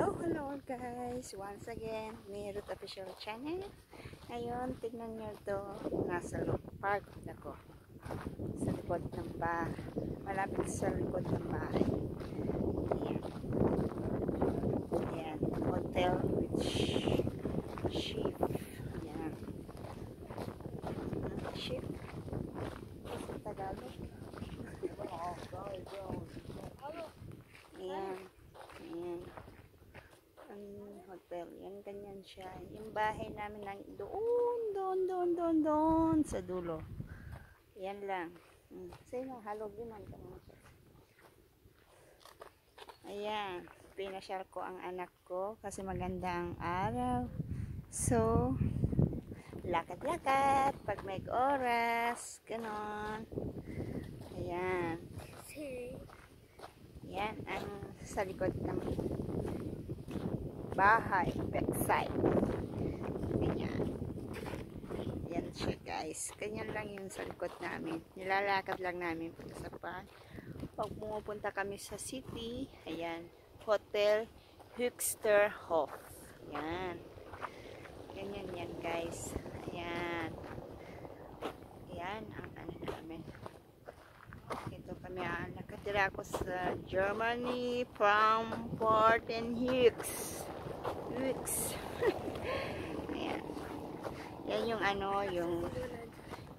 Hello, hello guys! Once again, Mirut Official Channel. Ngayon, tignan nyo to Nasa park ako. Sa likod ng bahay. Malapit sa likod ng bahay. Ayan. Ayan. Hotel with sh- sheep. Ayan. Sheep. Sa Tagalog. Ayan. Ayan. Ang hotel. Yan, ganyan siya. Yung bahay namin lang doon, doon, doon, doon, doon, sa dulo. Yan lang. Hmm. Sige na, halog mga siya. Ayan. Pinasyal ko ang anak ko kasi maganda ang araw. So, lakad-lakad pag may oras. Ganon. Ayan. Yan ang sa likod ng bahay, backside. Ganyan. Yan siya guys. Ganyan lang yung sa likod namin. Nilalakad lang namin pag sa pa. Pag pumupunta kami sa city, ayan, Hotel Huxterhof. Yan. Ganyan yan guys. Ayan. Ayan ang ano namin. Ito kami ah, nakatira ako sa Germany from Porten Hux. Hux. Ayan. Yan yung ano, yung,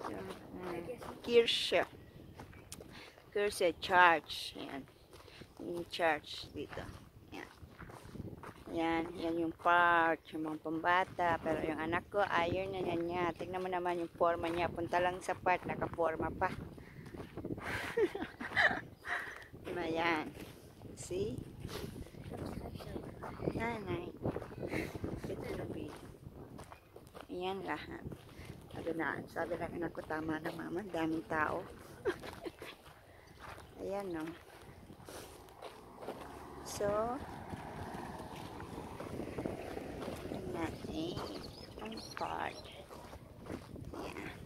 yung uh, Kirche. Kirche Church. Ayan. Yung church dito. Ayan. Yan, yan yung park, yung mga pambata. Pero yung anak ko, ayaw na yan niya. Tignan mo naman yung forma niya. Punta lang sa park, nakaporma pa. Diba yan? See? Nanay. Ito na ba? Ayan lahat. Sabi na, sabi lang anak ko, tama na mama, daming tao. Ayan no. So, natin ang card. Ayan.